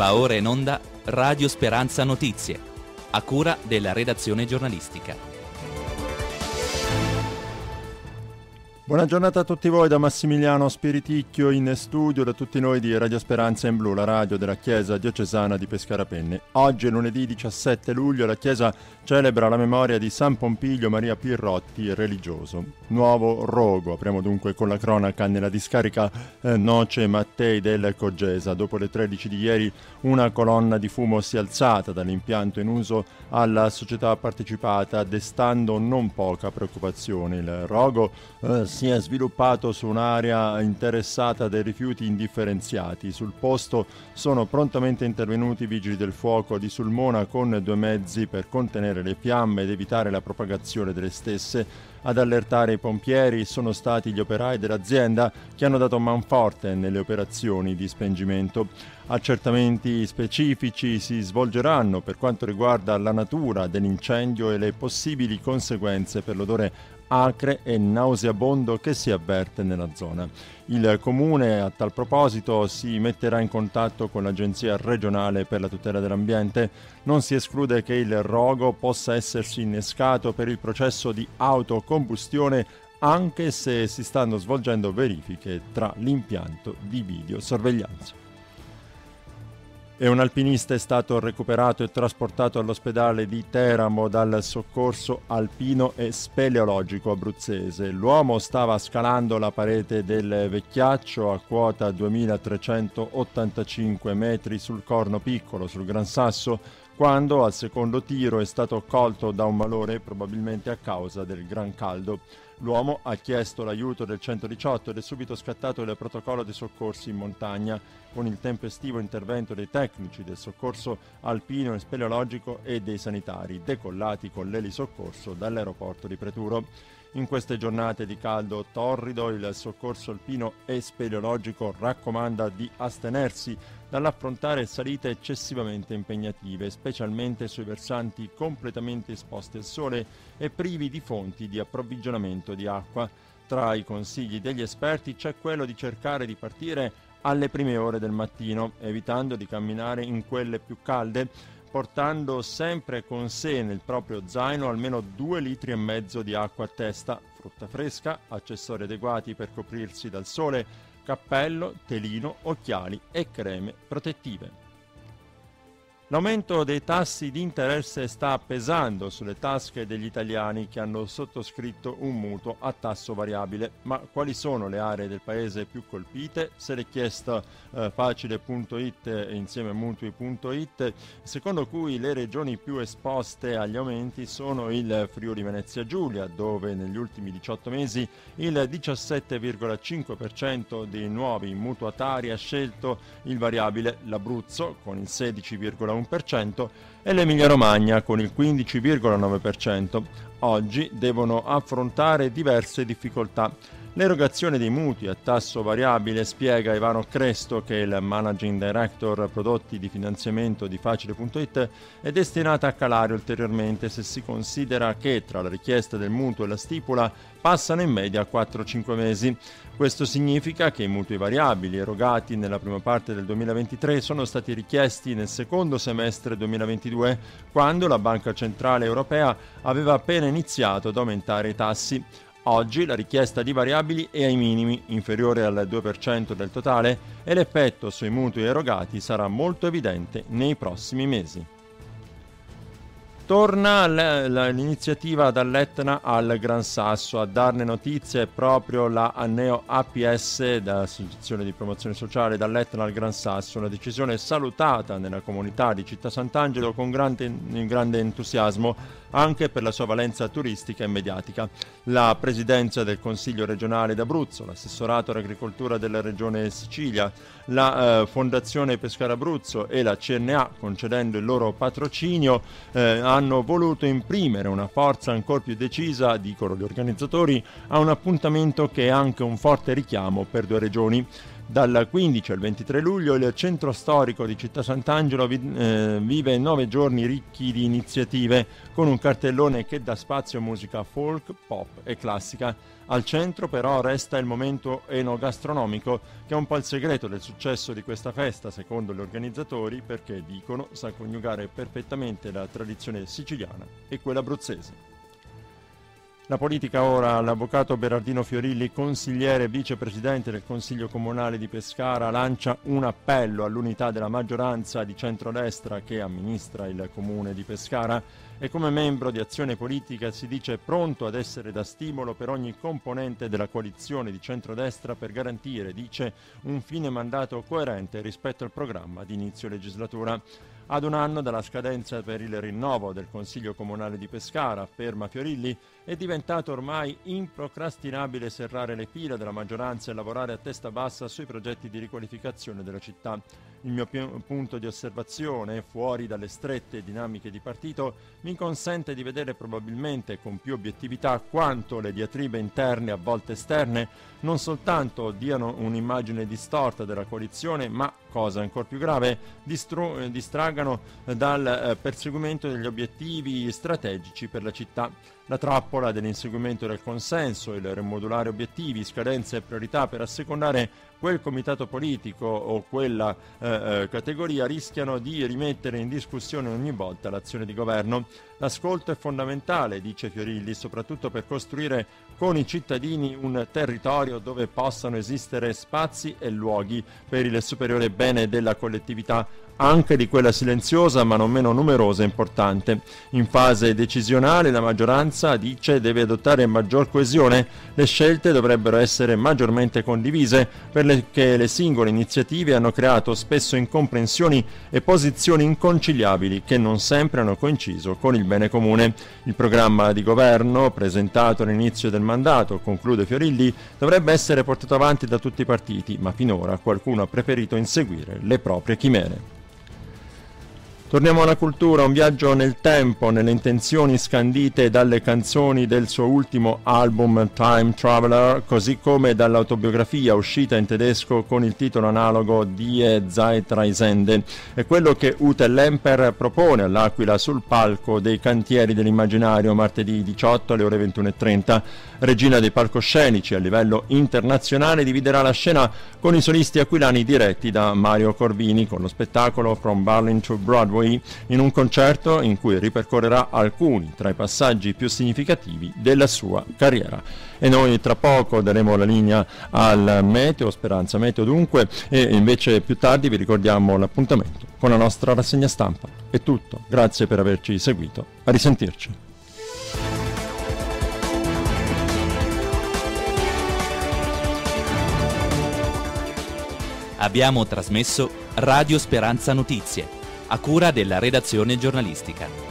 Va ora in onda Radio Speranza Notizie, a cura della redazione giornalistica. Buona giornata a tutti voi da Massimiliano Spiriticchio in studio da tutti noi di Radio Speranza in Blu, la radio della Chiesa diocesana di Pescarapenne. Oggi lunedì 17 luglio la Chiesa celebra la memoria di San Pompiglio Maria Pirrotti, religioso. Nuovo rogo, apriamo dunque con la cronaca nella discarica eh, Noce Mattei del Coggesa. Dopo le 13 di ieri una colonna di fumo si è alzata dall'impianto in uso alla società partecipata, destando non poca preoccupazione. Il rogo eh, si è sviluppato su un'area interessata dai rifiuti indifferenziati. Sul posto sono prontamente intervenuti i vigili del fuoco di Sulmona con due mezzi per contenere le fiamme ed evitare la propagazione delle stesse. Ad allertare i pompieri sono stati gli operai dell'azienda che hanno dato manforte nelle operazioni di spengimento. Accertamenti specifici si svolgeranno per quanto riguarda la natura dell'incendio e le possibili conseguenze per l'odore acre e nauseabondo che si avverte nella zona. Il Comune a tal proposito si metterà in contatto con l'Agenzia regionale per la tutela dell'ambiente. Non si esclude che il rogo possa essersi innescato per il processo di autocombustione anche se si stanno svolgendo verifiche tra l'impianto di videosorveglianza e un alpinista è stato recuperato e trasportato all'ospedale di Teramo dal soccorso alpino e speleologico abruzzese. L'uomo stava scalando la parete del vecchiaccio a quota 2385 metri sul Corno Piccolo, sul Gran Sasso, quando al secondo tiro è stato colto da un malore probabilmente a causa del gran caldo. L'uomo ha chiesto l'aiuto del 118 ed è subito scattato il protocollo dei soccorsi in montagna con il tempestivo intervento dei tecnici del soccorso alpino e speleologico e dei sanitari decollati con l'elisoccorso dall'aeroporto di Preturo. In queste giornate di caldo torrido il soccorso alpino e speleologico raccomanda di astenersi dall'affrontare salite eccessivamente impegnative, specialmente sui versanti completamente esposti al sole e privi di fonti di approvvigionamento di acqua. Tra i consigli degli esperti c'è quello di cercare di partire alle prime ore del mattino, evitando di camminare in quelle più calde portando sempre con sé nel proprio zaino almeno 2 litri e mezzo di acqua a testa, frutta fresca, accessori adeguati per coprirsi dal sole, cappello, telino, occhiali e creme protettive. L'aumento dei tassi di interesse sta pesando sulle tasche degli italiani che hanno sottoscritto un mutuo a tasso variabile. Ma quali sono le aree del paese più colpite? Se l'è chiesto eh, facile.it insieme a mutui.it, secondo cui le regioni più esposte agli aumenti sono il Friuli Venezia Giulia, dove negli ultimi 18 mesi il 17,5% dei nuovi mutuatari ha scelto il variabile, l'Abruzzo con il 16,1% e l'Emilia Romagna con il 15,9%. Oggi devono affrontare diverse difficoltà. L'erogazione dei mutui a tasso variabile, spiega Ivano Cresto, che è il Managing Director prodotti di finanziamento di Facile.it, è destinata a calare ulteriormente se si considera che tra la richiesta del mutuo e la stipula passano in media 4-5 mesi. Questo significa che i mutui variabili erogati nella prima parte del 2023 sono stati richiesti nel secondo semestre 2022, quando la Banca Centrale Europea aveva appena iniziato ad aumentare i tassi. Oggi la richiesta di variabili è ai minimi, inferiore al 2% del totale, e l'effetto sui mutui erogati sarà molto evidente nei prossimi mesi. Torna l'iniziativa dall'Etna al Gran Sasso a darne notizie proprio la Anneo APS, dall'Associazione di Promozione Sociale dall'Etna al Gran Sasso, una decisione salutata nella comunità di Città Sant'Angelo con grande, grande entusiasmo anche per la sua valenza turistica e mediatica. La presidenza del Consiglio regionale d'Abruzzo, l'assessorato all'agricoltura della regione Sicilia, la eh, Fondazione Pescara Abruzzo e la CNA, concedendo il loro patrocinio, eh, hanno voluto imprimere una forza ancora più decisa, dicono gli organizzatori, a un appuntamento che è anche un forte richiamo per due regioni. Dal 15 al 23 luglio il centro storico di Città Sant'Angelo eh, vive nove giorni ricchi di iniziative con un cartellone che dà spazio a musica folk, pop e classica. Al centro però resta il momento enogastronomico che è un po' il segreto del successo di questa festa secondo gli organizzatori perché dicono sa coniugare perfettamente la tradizione siciliana e quella abruzzese. La politica ora, l'avvocato Berardino Fiorilli, consigliere e vicepresidente del Consiglio Comunale di Pescara, lancia un appello all'unità della maggioranza di centrodestra che amministra il comune di Pescara e come membro di Azione Politica si dice pronto ad essere da stimolo per ogni componente della coalizione di centrodestra per garantire, dice, un fine mandato coerente rispetto al programma di inizio legislatura. Ad un anno dalla scadenza per il rinnovo del Consiglio Comunale di Pescara, afferma Fiorilli, è diventato ormai improcrastinabile serrare le fila della maggioranza e lavorare a testa bassa sui progetti di riqualificazione della città. Il mio punto di osservazione, fuori dalle strette dinamiche di partito, mi consente di vedere probabilmente con più obiettività quanto le diatribe interne, a volte esterne, non soltanto diano un'immagine distorta della coalizione, ma, cosa ancora più grave, distru- distraggano dal eh, perseguimento degli obiettivi strategici per la città. La trappola dell'inseguimento del consenso, il rimodulare obiettivi, scadenze e priorità per assecondare quel comitato politico o quella eh, eh, categoria rischiano di rimettere in discussione ogni volta l'azione di governo. L'ascolto è fondamentale, dice Fiorilli, soprattutto per costruire con i cittadini un territorio dove possano esistere spazi e luoghi per il superiore bene della collettività anche di quella silenziosa ma non meno numerosa e importante. In fase decisionale la maggioranza dice deve adottare maggior coesione, le scelte dovrebbero essere maggiormente condivise perché le singole iniziative hanno creato spesso incomprensioni e posizioni inconciliabili che non sempre hanno coinciso con il bene comune. Il programma di governo presentato all'inizio del mandato, conclude Fiorilli, dovrebbe essere portato avanti da tutti i partiti, ma finora qualcuno ha preferito inseguire le proprie chimere. Torniamo alla cultura, un viaggio nel tempo, nelle intenzioni scandite dalle canzoni del suo ultimo album Time Traveler, così come dall'autobiografia uscita in tedesco con il titolo analogo Die Zeitreisende. È quello che Ute Lemper propone all'Aquila sul palco dei cantieri dell'immaginario martedì 18 alle ore 21.30. Regina dei palcoscenici a livello internazionale dividerà la scena con i solisti aquilani diretti da Mario Corvini con lo spettacolo From Berlin to Broadway Broadway in un concerto in cui ripercorrerà alcuni tra i passaggi più significativi della sua carriera. E noi tra poco daremo la linea al meteo, speranza meteo dunque, e invece più tardi vi ricordiamo l'appuntamento con la nostra rassegna stampa. È tutto, grazie per averci seguito, a risentirci. Abbiamo trasmesso Radio Speranza Notizie a cura della redazione giornalistica.